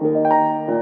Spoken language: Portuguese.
Música